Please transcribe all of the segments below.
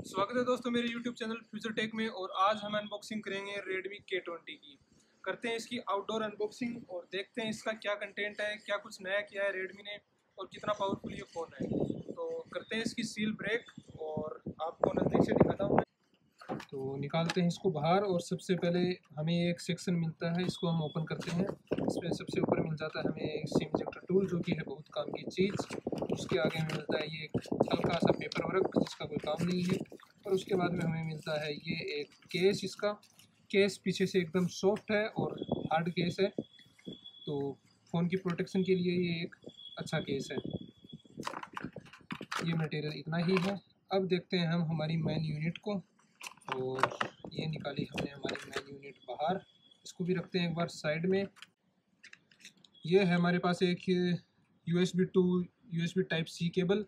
स्वागत है दोस्तों मेरे YouTube चैनल फ्यूचर टेक में और आज हम अनबॉक्सिंग करेंगे Redmi K20 की। करते हैं इसकी आउटडोर अनबॉक्सिंग और देखते हैं इसका क्या कंटेंट है, क्या कुछ नया किया है Redmi ने और कितना पावरफुल ये फ़ोन है। तो करते हैं इसकी सील ब्रेक और आपको नज़दीक से दिखाता हूँ तो निकालते हैं इसको बाहर और सबसे पहले हमें एक सेक्शन मिलता है, इसको हम ओपन करते हैं। इसमें सबसे ऊपर मिल जाता है हमें सिम इंजेक्टर टूल जो कि है बहुत काम की चीज़। उसके आगे हमें मिलता है ये एक हल्का सा पेपर वर्क जिसका कोई काम नहीं है। और उसके बाद में हमें मिलता है ये एक केस इसका। केस पीछे से एकदम सॉफ्ट है और हार्ड केस है। तो फ़ोन की प्रोटेक्शन के लिए ये एक अच्छा केस है। ये मटेरियल इतना ही है। अब देखते हैं हम हमारी मैन यूनिट को। और ये निकाली हमने हमारी मैन यूनिट बाहर। इसको भी रखते हैं एक बार साइड में। ये है हमारे पास एक U S B to U S B type C cable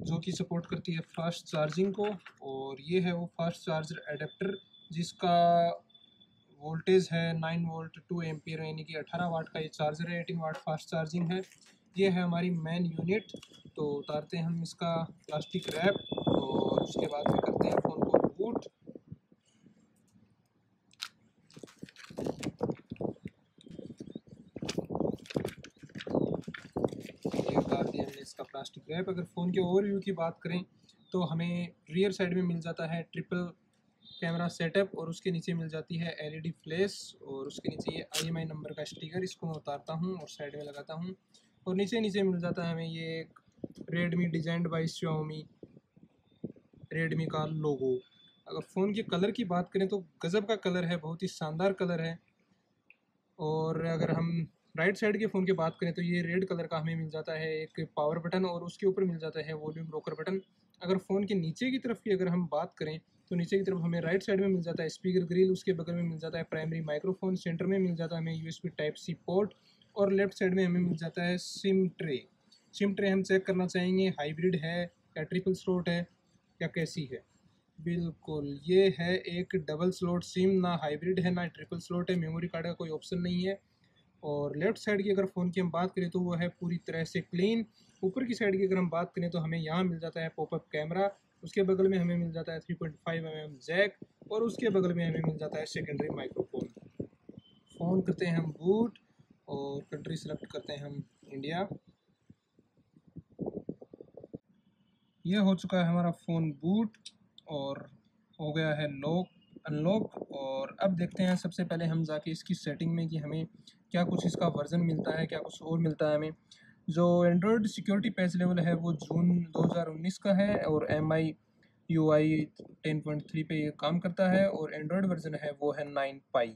जो कि सपोर्ट करती है फास्ट चार्जिंग को और ये है वो फास्ट चार्जर एडेप्टर जिसका वोल्टेज है नाइन वोल्ट टू एम्पियर यानी कि अठारह वाट का ये चार्जर है एटीन वाट फास्ट चार्जिंग है। ये है हमारी मेन यूनिट तो उतारते हैं हम इसका प्लास्टिक रैप और उसके बाद में करते हैं फ़ोन को बूट ये उतार दिया हमने इसका प्लास्टिक रैप अगर फ़ोन के ओवरव्यू की बात करें तो हमें रियर साइड में मिल जाता है ट्रिपल कैमरा सेटअप और उसके नीचे मिल जाती है एलईडी फ्लैश और उसके नीचे ये आईएमआई नंबर का स्टिकर इसको मैं उतारता हूँ और साइड में लगाता हूँ। और नीचे नीचे मिल जाता है हमें ये एक Redmi designed by Xiaomi Redmi का लोगो अगर फ़ोन के कलर की बात करें तो गज़ब का कलर है, बहुत ही शानदार कलर है। और अगर हम राइट साइड के फ़ोन की बात करें तो ये रेड कलर का हमें मिल जाता है, एक पावर बटन और उसके ऊपर मिल जाता है वॉल्यूम ब्रोकर बटन। अगर फ़ोन के नीचे की तरफ़ की अगर हम बात करें तो नीचे की तरफ़ हमें राइट साइड में मिल जाता है स्पीकर ग्रिल, उसके बगल में मिल जाता है प्राइमरी माइक्रोफोन, सेंटर में मिल जाता है हमें यू टाइप सी पोर्ट और लेफ़्ट साइड में हमें मिल जाता है सिम ट्रे। सिम ट्रे हम चेक करना चाहेंगे, हाइब्रिड है या ट्रिपल स्लोट है या कैसी है। बिल्कुल, ये है एक डबल स्लोट सिम, ना हाइब्रिड है, ना ट्रिपल स्लोट है, मेमोरी कार्ड का कोई ऑप्शन नहीं है। और लेफ़्ट साइड की अगर फ़ोन की हम बात करें तो वो है पूरी तरह से क्लीन। ऊपर की साइड की अगर हम बात करें तो हमें यहाँ मिल जाता है पॉपअप कैमरा, उसके बगल में हमें मिल जाता है 3.5 पॉइंट mm जैक और उसके बगल में हमें मिल जाता है सेकेंडरी माइक्रोफोन फ़ोन करते हैं हम बूट और कंट्री सेलेक्ट करते हैं हम इंडिया यह हो चुका है हमारा फ़ोन बूट और हो गया है लॉक अनलॉक और अब देखते हैं सबसे पहले हम जाके इसकी सेटिंग में कि हमें क्या कुछ इसका वर्जन मिलता है, क्या कुछ और मिलता है हमें। जो एंड्रॉयड सिक्योरिटी पैच लेवल है वो जून 2019 का है और M I U I ten point three पे ये काम करता है और एंड्रॉयड वर्जन है वो है नाइन पाई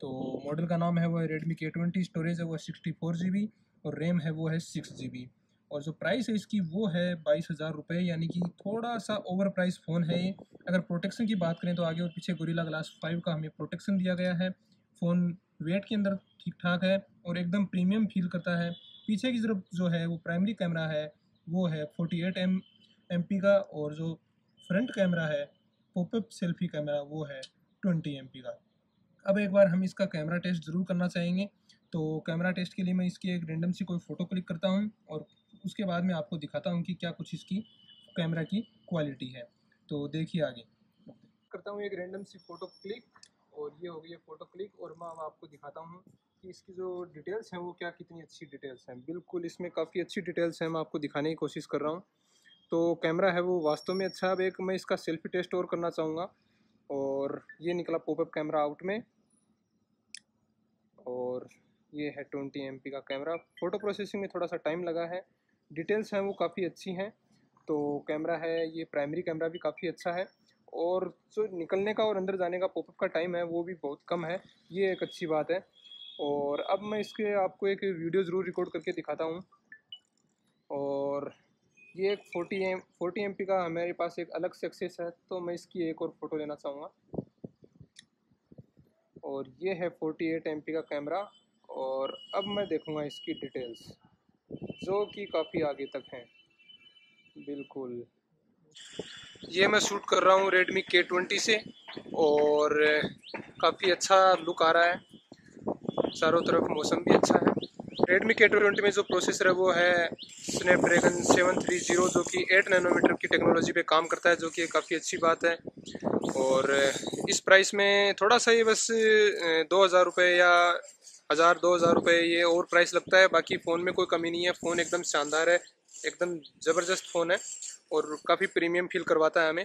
तो मॉडल का नाम है वो है रेडमी के ट्वेंटी स्टोरेज है वो सिक्सटी फोर जी बी और रैम है वो है सिक्स जी बी और जो प्राइस है इसकी वो है बाईस हज़ार रुपये यानी कि थोड़ा सा ओवर प्राइस फ़ोन है ये। अगर प्रोटेक्शन की बात करें तो आगे और पीछे गोरिल्ला ग्लास फाइव का हमें प्रोटेक्शन दिया गया है। फ़ोन वेट के अंदर ठीक ठाक है और एकदम प्रीमियम फील करता है। पीछे की तरफ़ जो है वो प्राइमरी कैमरा है, वो है forty eight M M P का और जो फ्रंट कैमरा है पॉपअप सेल्फी कैमरा वो है ट्वेंटी एम पी का। अब एक बार हम इसका कैमरा टेस्ट ज़रूर करना चाहेंगे। तो कैमरा टेस्ट के लिए मैं इसकी एक रेंडम सी कोई फ़ोटो क्लिक करता हूँ और उसके बाद मैं आपको दिखाता हूँ कि क्या कुछ इसकी कैमरा की क्वालिटी है। तो देखिए आगे। करता हूँ एक रेंडम सी फ़ोटो क्लिक और ये हो गई है फ़ोटो क्लिक और मैं अब आपको दिखाता हूँ कि इसकी जो डिटेल्स हैं वो क्या कितनी अच्छी डिटेल्स हैं। बिल्कुल इसमें काफ़ी अच्छी डिटेल्स हैं, मैं आपको दिखाने की कोशिश कर रहा हूँ। तो कैमरा है वो वास्तव में अच्छा अब एक मैं इसका सेल्फी टेस्ट और करना चाहूँगा और ये निकला पॉपअप कैमरा आउट में और ये है ट्वेंटी एम का कैमरा फ़ोटो प्रोसेसिंग में थोड़ा सा टाइम लगा है। डिटेल्स हैं वो काफ़ी अच्छी हैं। तो कैमरा है, ये प्राइमरी कैमरा भी काफ़ी अच्छा है। और जो निकलने का और अंदर जाने का पॉपअप का टाइम है, वो भी बहुत कम है। ये एक अच्छी बात है। और अब मैं इसके, आपको एक वीडियो ज़रूर रिकॉर्ड करके दिखाता हूँ। और ये एक फोर्टी एम फोर्टी एमपी का हमारे पास एक अलग से एक्सेस है तो मैं इसकी एक और फ़ोटो लेना चाहूँगा। और ये है फोर्टी एट एम का कैमरा और अब मैं देखूँगा इसकी डिटेल्स जो कि काफ़ी आगे तक हैं। बिल्कुल। ये मैं शूट कर रहा हूँ रेडमी के ट्वेंटी से और काफ़ी अच्छा लुक आ रहा है। चारों तरफ़ मौसम भी अच्छा है। रेडमी के ट्वेंटी में जो प्रोसेसर है वो है स्नैपड्रैगन सेवन थ्री ज़ीरो जो कि एट नैनोमीटर की टेक्नोलॉजी पे काम करता है, जो कि काफ़ी अच्छी बात है। और इस प्राइस में थोड़ा सा ये बस दो हज़ार रुपये या हज़ार दो हज़ार रुपये ये और प्राइस लगता है बाकी फ़ोन में कोई कमी नहीं है। फ़ोन एकदम शानदार है एकदम ज़बरदस्त फ़ोन है और काफ़ी प्रीमियम फील करवाता है हमें।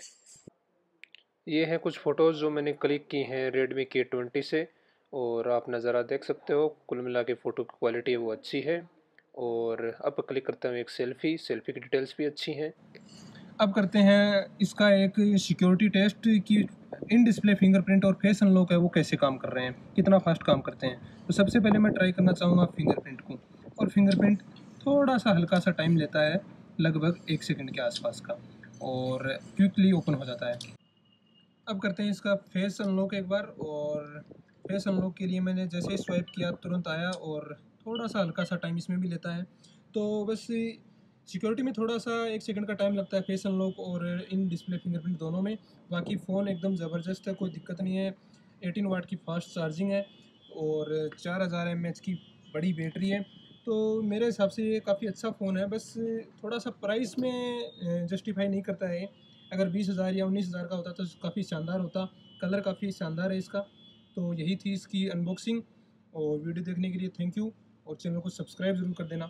ये हैं कुछ फ़ोटोज़ जो मैंने क्लिक की हैं रेडमी के ट्वेंटी से और आप नज़ारा देख सकते हो कुल मिला के फ़ोटो की क्वालिटी है वो अच्छी है। और अब क्लिक करते हैं एक सेल्फ़ी सेल्फ़ी की डिटेल्स भी अच्छी हैं। अब करते हैं इसका एक सिक्योरिटी टेस्ट की इन डिस्प्ले फिंगरप्रिंट और फेस अनलॉक है, वो कैसे काम कर रहे हैं? कितना फास्ट काम करते हैं? तो सबसे पहले मैं ट्राई करना चाहूँगा फिंगरप्रिंट को। और फिंगरप्रिंट थोड़ा सा हल्का सा टाइम लेता है, लगभग एक सेकंड के आसपास का। और क्विकली ओपन हो जाता है। अब करते हैं इसका फेस अनलॉक एक बार। और फेस अनलॉक के लिए मैंने जैसे ही स्वाइप किया, तुरंत आया और थोड़ा सा हल्का सा टाइम इसमें भी लेता है। तो बस सिक्योरिटी में थोड़ा सा एक सेकंड का टाइम लगता है फेस अनलॉक और इन डिस्प्ले फिंगरप्रिंट दोनों में। बाकी फ़ोन एकदम ज़बरदस्त है, कोई दिक्कत नहीं है। 18 वाट की फास्ट चार्जिंग है और चार हज़ार एम की बड़ी बैटरी है। तो मेरे हिसाब से ये काफ़ी अच्छा फ़ोन है। बस थोड़ा सा प्राइस में जस्टिफाई नहीं करता है अगर बीस हज़ार या उन्नीस हज़ार का होता तो काफ़ी शानदार होता। कलर काफ़ी शानदार है इसका। तो यही थी इसकी अनबॉक्सिंग और वीडियो देखने के लिए थैंक यू और चैनल को सब्सक्राइब ज़रूर कर देना।